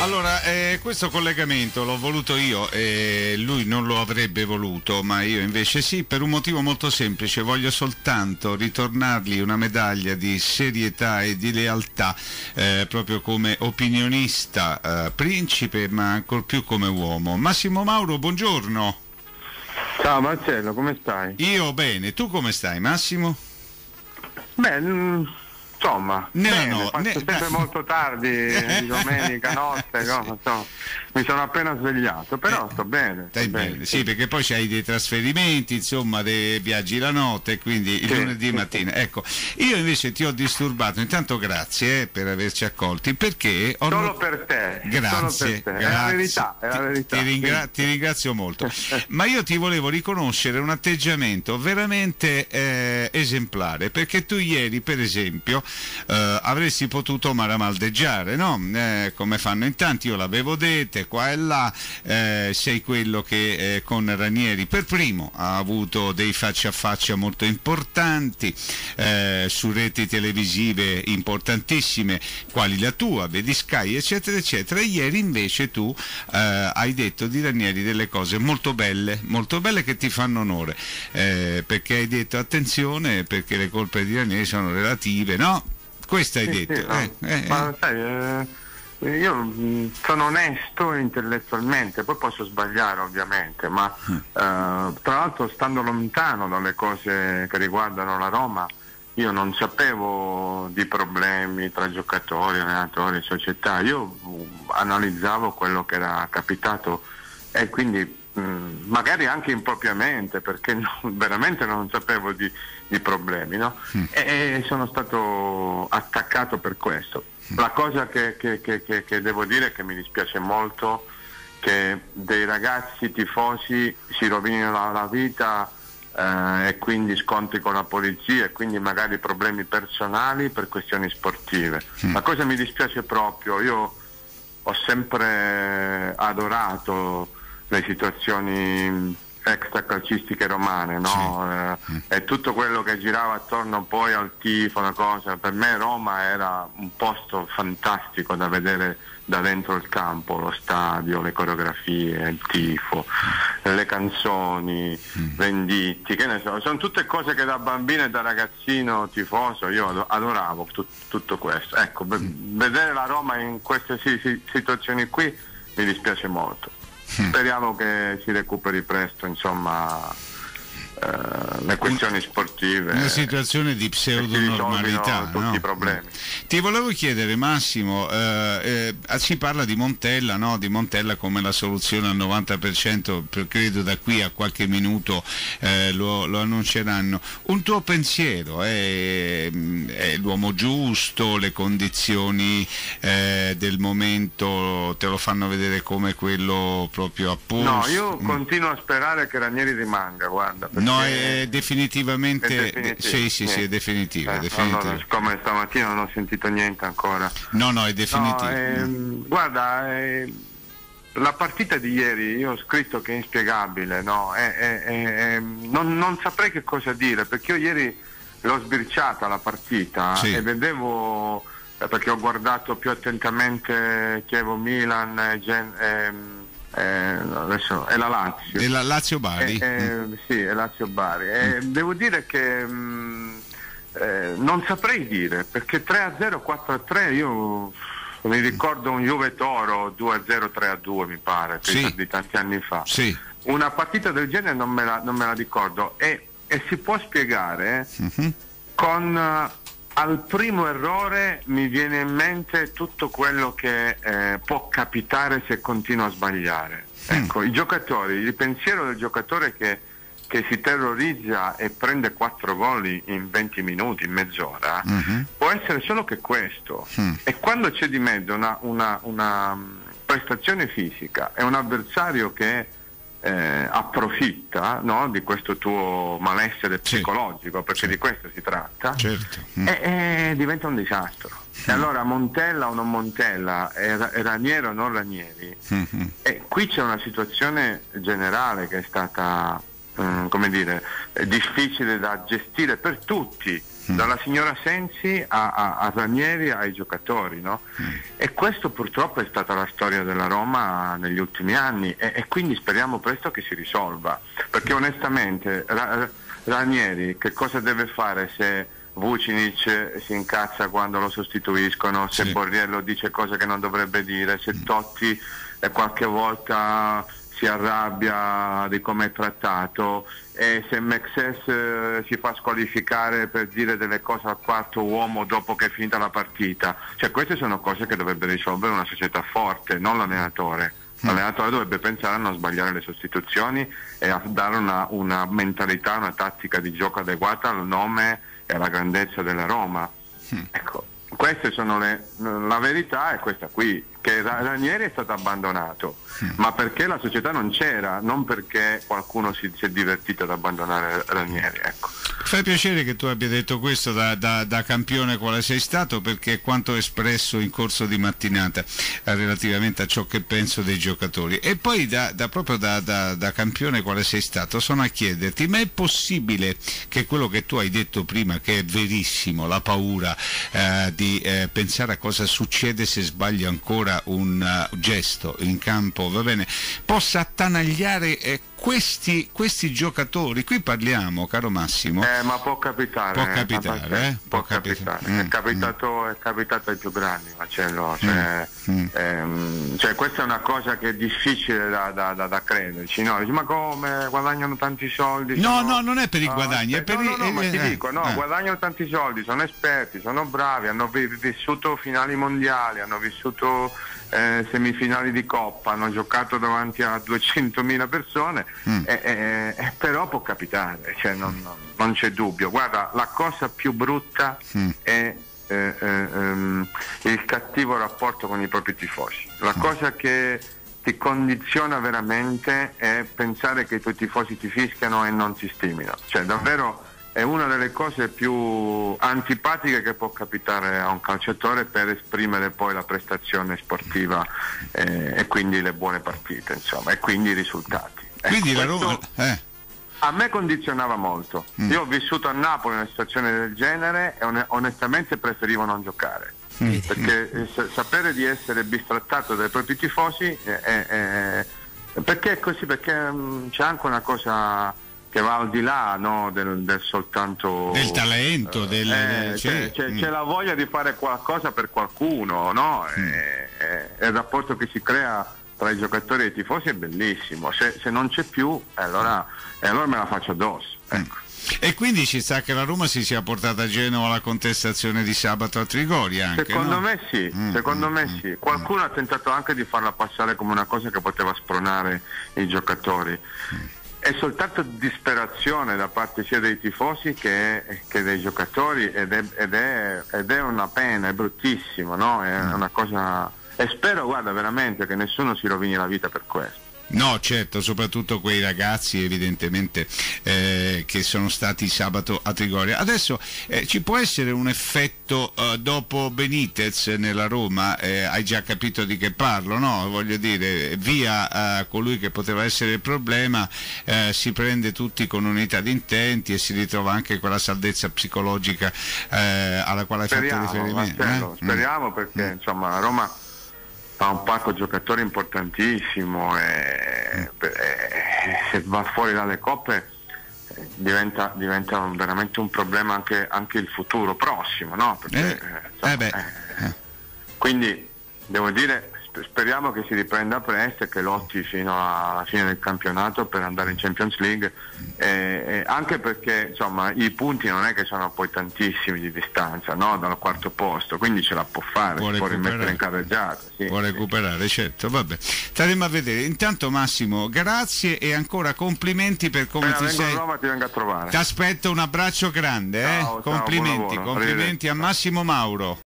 Allora, eh, questo collegamento l'ho voluto io e lui non lo avrebbe voluto, ma io invece sì, per un motivo molto semplice. Voglio soltanto ritornargli una medaglia di serietà e di lealtà, eh, proprio come opinionista, eh, principe, ma ancor più come uomo. Massimo Mauro, buongiorno. Ciao Marcello, come stai? Io bene, tu come stai Massimo? Beh, mm, insomma, Nella bene, no- ne- sempre molto tardi, di domenica notte, no? Insomma, mi sono appena svegliato, però sto bene. sto Stai bene, sì, perché poi c'hai dei trasferimenti, insomma, dei viaggi la notte, quindi il Sì, lunedì sì, mattina. Ecco, io invece ti ho disturbato, intanto grazie eh, per averci accolti, perché ho Solo not- per te, Grazie, per te. È la grazie. verità, è la Ti- verità. Ti, ringra- sì. ti ringrazio molto. Ma io ti volevo riconoscere un atteggiamento veramente eh, esemplare, perché tu ieri, per esempio, eh, avresti potuto maramaldeggiare, no? Eh, come fanno in tanti, io l'avevo detto, qua e là, eh, sei quello che eh, con Ranieri per primo ha avuto dei faccia a faccia molto importanti eh, su reti televisive importantissime, quali la tua, vedi Sky, eccetera, eccetera. Ieri invece tu eh, hai detto di Ranieri delle cose molto belle, molto belle che ti fanno onore, perché hai detto attenzione perché le colpe di Ranieri sono relative, no? Questo hai Sì, detto. sì, no. eh, eh, Ma eh. sai, eh, io mh, sono onesto intellettualmente, poi posso sbagliare ovviamente, ma Mm. eh, tra l'altro stando lontano dalle cose che riguardano la Roma, io non sapevo di problemi tra giocatori, allenatori, società, io mh, analizzavo quello che era capitato e quindi mh, magari anche impropriamente perché no- veramente non sapevo di, di problemi no? e, e sono stato attaccato per questo. La cosa che, che- che- che- devo dire che mi dispiace molto che dei ragazzi tifosi si rovinino la, la vita eh, e quindi scontri con la polizia e quindi magari problemi personali per questioni sportive. La cosa mi dispiace proprio, io ho sempre adorato le situazioni extracalcistiche romane, no? Eh, e tutto quello che girava attorno poi al tifo, la cosa. Per me Roma era un posto fantastico da vedere da dentro il campo, lo stadio, le coreografie, il tifo, le canzoni, venditti, che ne so, sono tutte cose che da bambino e da ragazzino tifoso io ado- adoravo tut- tutto questo. Ecco, ve- vedere la Roma in queste si- si- situazioni qui mi dispiace molto. Speriamo che si recuperi presto, insomma, eh, le questioni sportive. Una situazione di risolvino pseudonormalità. tutti no? i problemi. Ti volevo chiedere Massimo, eh, eh, si parla di Montella, no? di Montella come la soluzione al 90%, per- credo da qui a qualche minuto eh, lo, lo annunceranno. Un tuo pensiero è, è l'uomo giusto, le condizioni eh, del momento te lo fanno vedere come quello proprio appunto? No, io continuo a sperare che Ranieri rimanga, guarda. perché- No, è definitivamente, È sì, sì, sì, è definitivo. è Eh, definitivo. allora, siccome stamattina non ho sentito niente ancora. No, no, è definitivo. No, ehm, guarda, eh, la partita di ieri, io ho scritto che è inspiegabile, no? Eh, non, non saprei che cosa dire, perché io ieri l'ho sbirciata la partita Sì. e vedevo, eh, perché ho guardato più attentamente Chievo-Milan e Gen- ehm, eh, adesso è la Lazio. E la Lazio Bari? Eh, eh, sì, è Lazio Bari. Eh, Devo dire che mh, eh, non saprei dire perché 3-0, 4-3 io mi ricordo un Juve Toro 2-0, 3-2 mi pare, Sì. di tanti anni fa. Sì. Una partita del genere non me la, non me la ricordo e, e si può spiegare Mhm. con al primo errore mi viene in mente tutto quello che eh, può capitare se continua a sbagliare. Ecco, i giocatori, il pensiero del giocatore che, che si terrorizza e prende quattro gol in 20 minuti, in mezz'ora, Mhm. può essere solo che questo. Mm. E quando c'è di mezzo una, una- una, mm, prestazione fisica e un avversario che eh, approfitta no, di questo tuo malessere psicologico, perché di questo si tratta, Certo. Mm. e, e diventa un disastro. E allora Montella o non Montella, Ra- è Ranieri o non Ranieri, Mhm. e qui c'è una situazione generale che è stata, mm, come dire, eh, difficile da gestire per tutti, mm. Dalla signora Sensi a, a, a, Ranieri ai giocatori, no? mm. E questo purtroppo è stata la storia della Roma negli ultimi anni e, e quindi speriamo presto che si risolva, perché onestamente Ra, Ranieri che cosa deve fare se Vucinic si incazza quando lo sostituiscono, se sì. Borriello dice cose che non dovrebbe dire, se mm. Totti eh, qualche volta si arrabbia di come è trattato e se Mexes eh, si fa squalificare per dire delle cose al quarto uomo dopo che è finita la partita. Cioè queste sono cose che dovrebbe risolvere una società forte, non l'allenatore. Mm. L'allenatore dovrebbe pensare a non sbagliare le sostituzioni e a dare una, una mentalità, una tattica di gioco adeguata al nome e alla grandezza della Roma. Mm. Ecco, queste sono le, la verità è questa qui, che Ranieri è stato abbandonato, mm. ma perché la società non c'era, non perché qualcuno si, si è divertito ad abbandonare Ranieri. Ecco. Fai piacere che tu abbia detto questo da, da, da, campione quale sei stato perché quanto espresso in corso di mattinata relativamente a ciò che penso dei giocatori e poi da, proprio da, campione quale sei stato sono a chiederti ma è possibile che quello che tu hai detto prima che è verissimo la paura eh, di eh, pensare a cosa succede se sbaglio ancora un uh, gesto in campo va bene possa attanagliare eh, questi, questi, giocatori, qui parliamo, caro Massimo. Eh, ma può capitare. Può capitare, eh? Può, capitare. Mm, è, capitato, mm. è, capitato, ai più grandi, Marcello. Cioè, mm, mm. ehm, cioè, questa è una cosa che è difficile da, da, da, da crederci. No? Dici, ma come guadagnano tanti soldi? No, sono... no, non è per i guadagni, è per no, no, no, ma ti eh, dico, no, eh. guadagnano tanti soldi, sono esperti, sono bravi, hanno vissuto finali mondiali, hanno vissuto eh, semifinali di Coppa, hanno giocato davanti a 200.000 persone, mm. eh, eh, eh, però può capitare, cioè non, non, c'è dubbio. Guarda, la cosa più brutta mm. è eh, ehm, il cattivo rapporto con i propri tifosi. La mm. cosa che ti condiziona veramente è pensare che i tuoi tifosi ti fischiano e non ti stimino. Cioè davvero è una delle cose più antipatiche che può capitare a un calciatore per esprimere poi la prestazione sportiva eh, e quindi le buone partite insomma, e quindi i risultati. Quindi ecco, la Roma... Eh. A me condizionava molto. Mm. Io ho vissuto a Napoli in una situazione del genere e on- onestamente preferivo non giocare. Mm. Perché eh, sapere di essere bistrattato dai propri tifosi è, è, è... perché è così? Perché mh, mm, c'è anche una cosa che va al di là no, del, del, soltanto del talento, del, eh, c'è, c'è, mm. c'è, la voglia di fare qualcosa per qualcuno, no? mm. e, e, il rapporto che si crea tra i giocatori e i tifosi è bellissimo, se, se non c'è più allora, allora, me la faccio addosso. Mm. Ecco. E quindi ci sta che la Roma si sia portata a Genova alla contestazione di sabato a Trigori anche, Secondo no? me sì, mm, secondo mm, me mm, sì. Qualcuno mm. ha tentato anche di farla passare come una cosa che poteva spronare i giocatori. È soltanto disperazione da parte sia dei tifosi che, che dei giocatori ed è, ed, è, ed è, una pena, è bruttissimo, no? è mm. una cosa... E spero, guarda, veramente che nessuno si rovini la vita per questo. No, certo, soprattutto quei ragazzi evidentemente eh, che sono stati sabato a Trigoria. Adesso eh, ci può essere un effetto eh, dopo Benitez nella Roma, eh, hai già capito di che parlo, no? Voglio dire, via eh, colui che poteva essere il problema, eh, si prende tutti con unità di intenti e si ritrova anche quella saldezza psicologica alla quale hai speriamo, fatto riferimento. Marcello, speriamo mm. perché mm. insomma Roma ha un parco giocatori importantissimo e, e, se va fuori dalle coppe eh, diventa, diventa veramente un problema anche, anche, il futuro prossimo, no? Perché, eh, insomma, eh, eh, quindi devo dire speriamo che si riprenda presto e che lotti fino alla fine del campionato per andare in Champions League. Eh, eh, anche perché insomma, i punti non è che sono poi tantissimi di distanza no? dal quarto posto quindi ce la può fare può, può rimettere in carreggiata sì, può recuperare sì. certo vabbè. Staremo a vedere. Intanto Massimo grazie e ancora complimenti per come ti sei Roma, ti vengo a trovare. Ti aspetto un abbraccio grande eh? ciao, complimenti ciao, complimenti a Massimo Mauro